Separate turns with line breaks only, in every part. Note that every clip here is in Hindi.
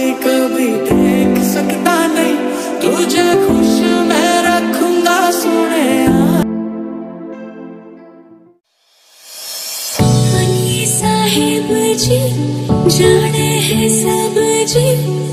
से कभी देख सकता नहीं। तुझे खुश मैं रखूँगा सुने।
साहेब जी, जाने हैं सब जी।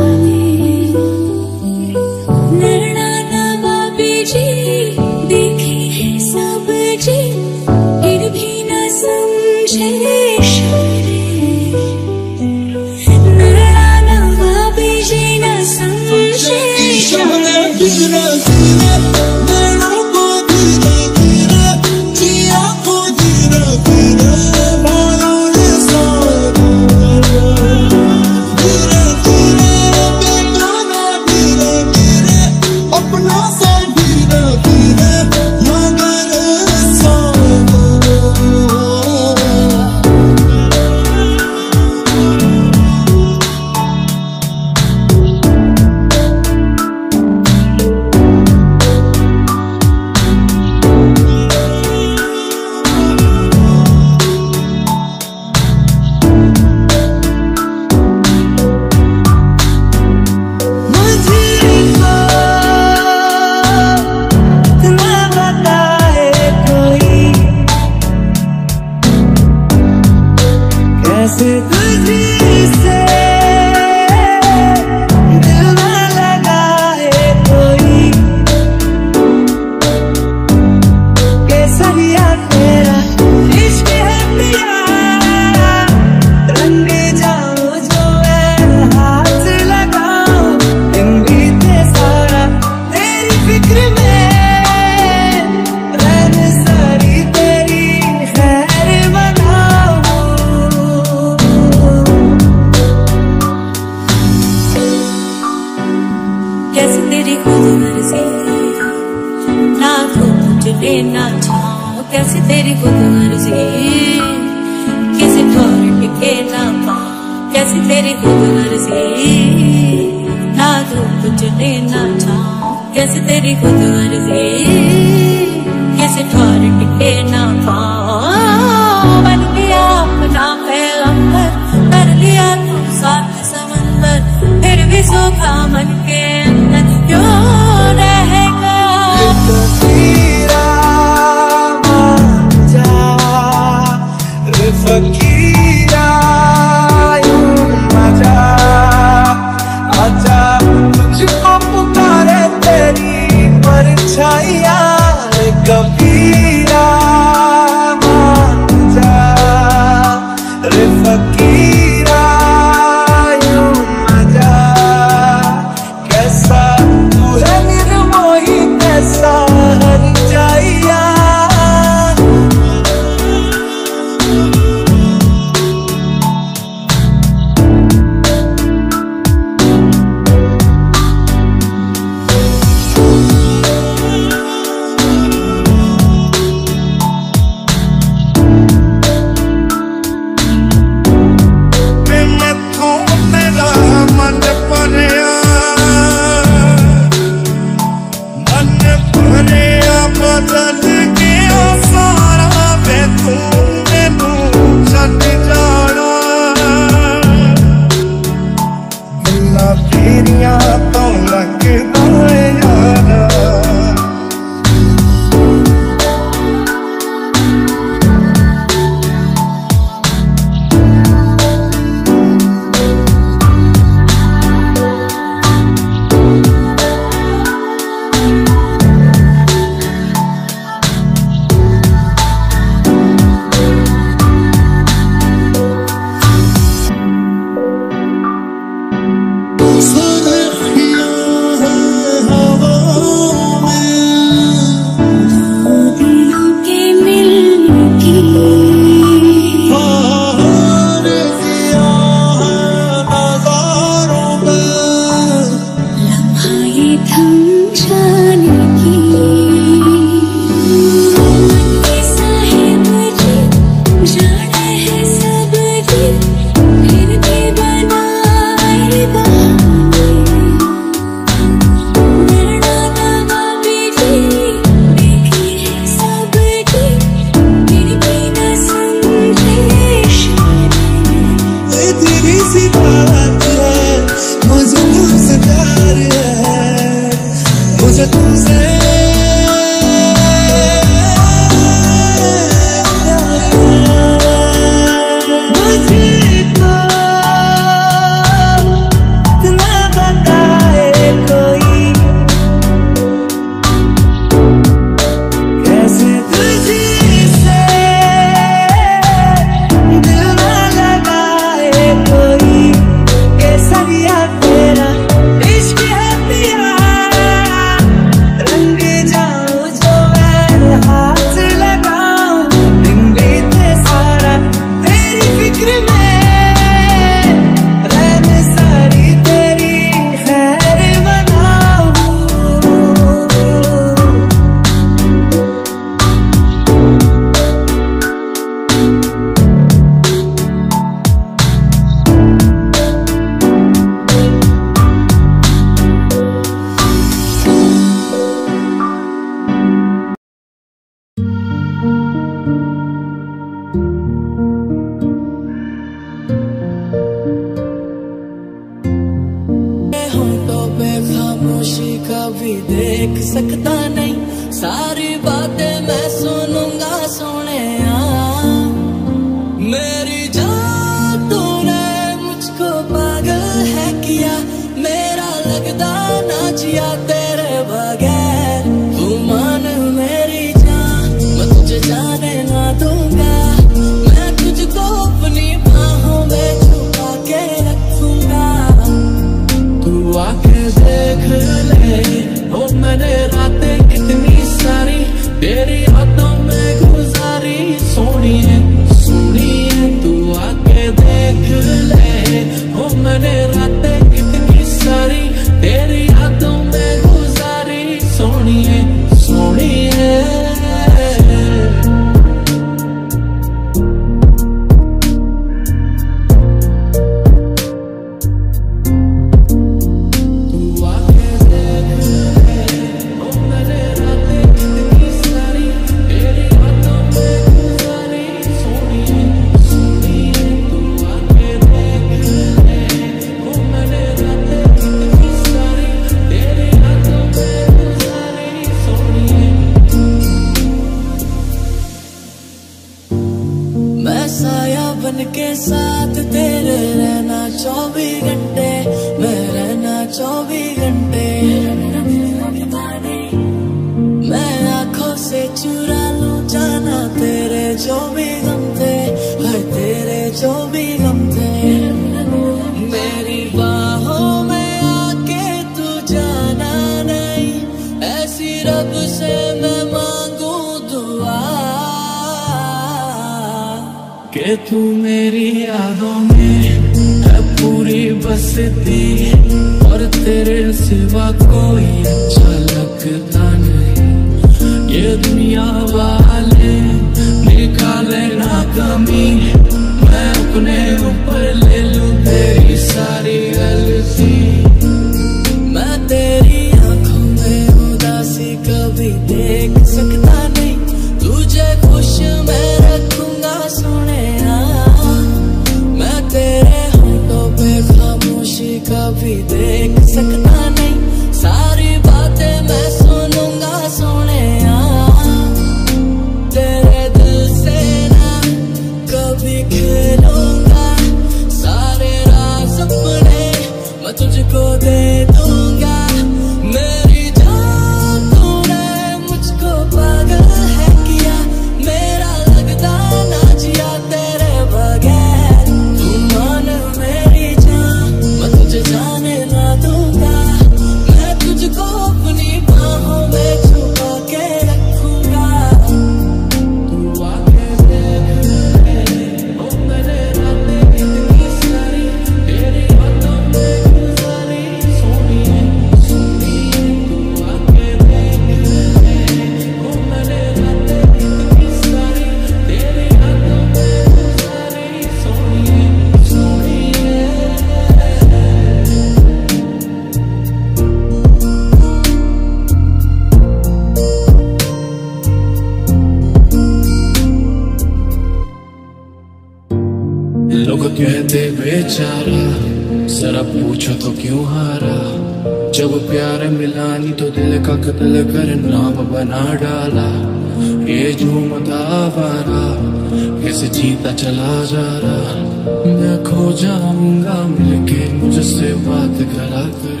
से बात
करा
कर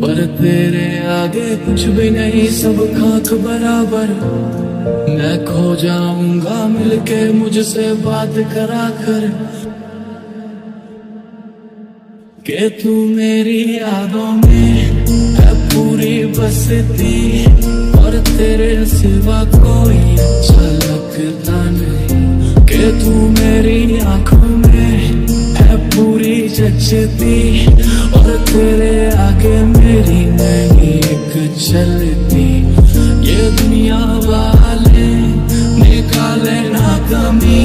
पर तेरे आगे कुछ भी नहीं, सब खाक बराबर। मैं खो जाऊँगा मिलके मुझसे बात करा कर के तू मेरी यादों में है पूरी बसती, और तेरे सिवा कोई अच्छा लगता नहीं। के तू मेरी आँखों में पूरी जचती और तेरे आगे मेरी नहीं एक चलती। ये दुनिया वाले निकाले ना कमी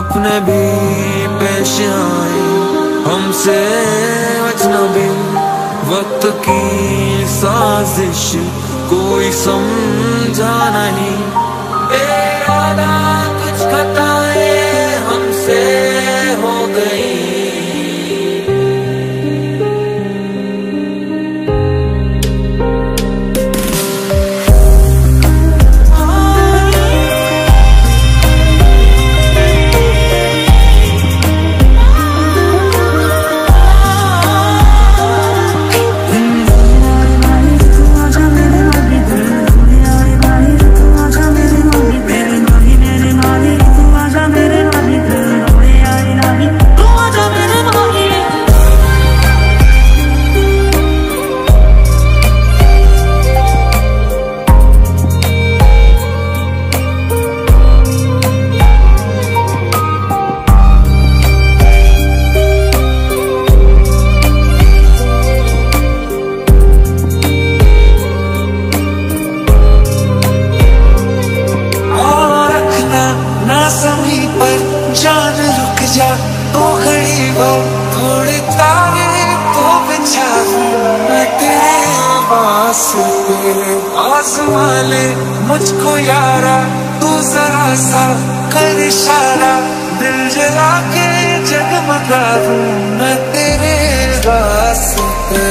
अपने भी पेश आए। हमसे अजनबी, वक्त की साजिश, कोई समझा नहीं। तेरा कुछ खता इशारा दिल जला के जगमगा दूँ मैं तेरे वास्ते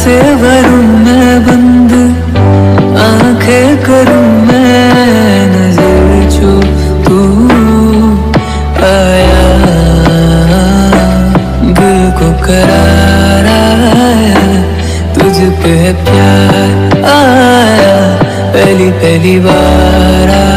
से वरुण मैं
बंद, आँखें करूँ मैं नज़र जो तू आया। दिल को करारा है, तुझ पे प्यार आया, पहली पहली बार आया।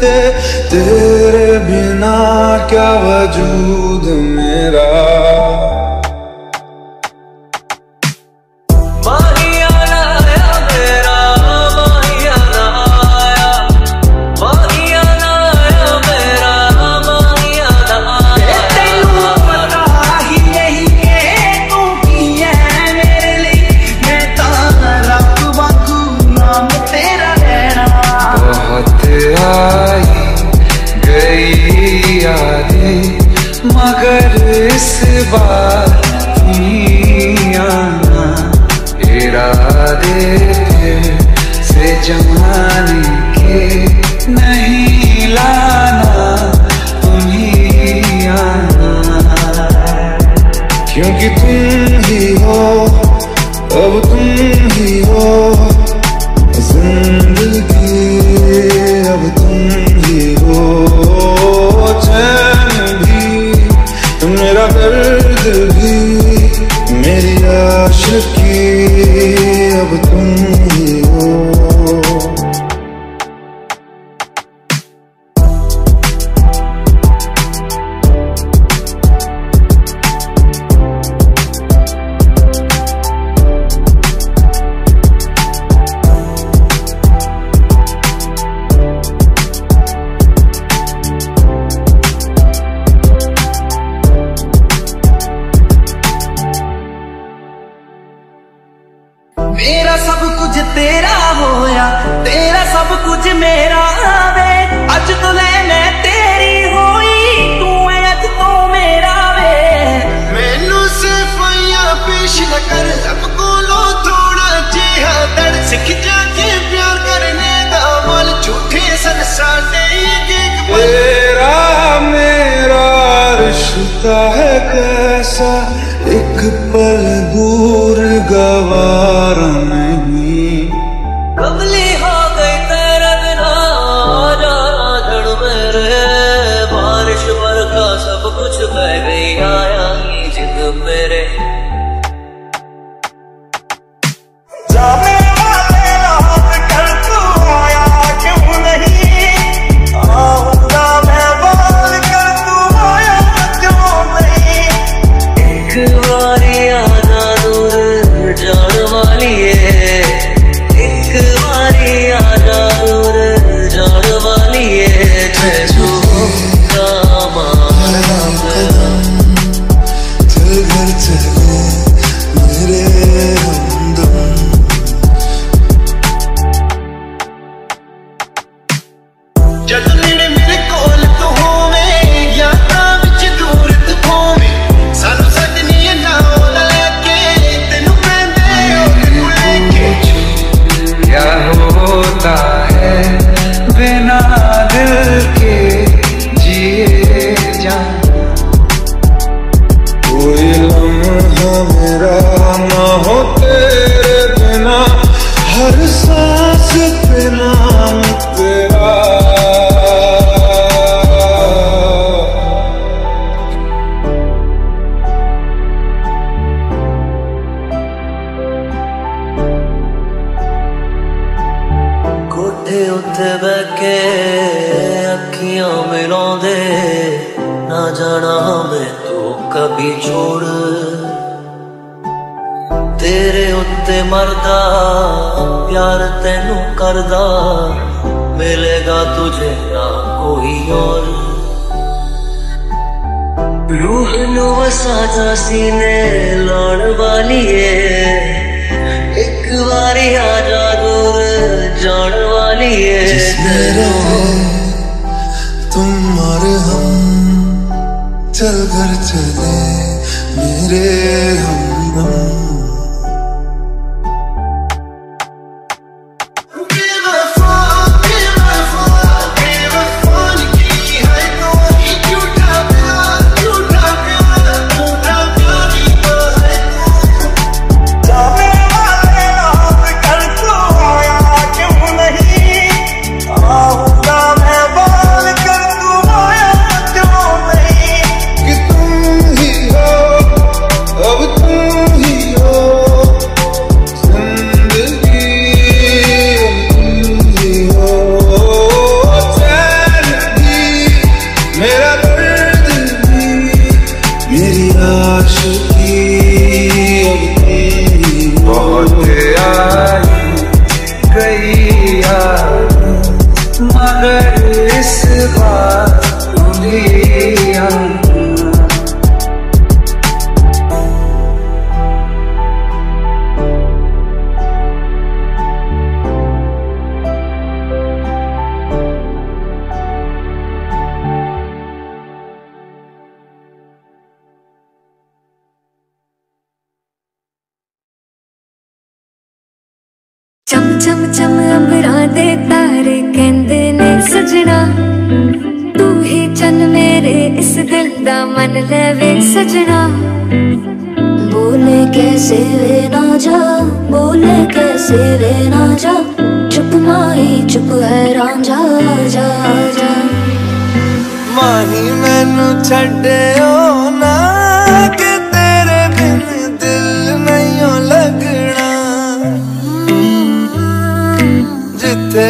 सकते तेरे बिना क्या वजूद मेरा? ਕਿਸੇ ਵੇ ਨਾ ਜਾ,
ਚੁੱਪ ਮਾਹੀ ਚੁੱਪ ਹੈ ਰਾਂਝਾ ਜਾ ਜਾ।
ਮਾਹੀ ਮੈਨੂੰ ਛੱਡਿਓ ਨਾ, ਕਿ ਤੇਰੇ ਬਿਨ ਦਿਲ ਨਹੀਂ ਲੱਗਣਾ। ਜਿੱਥੇ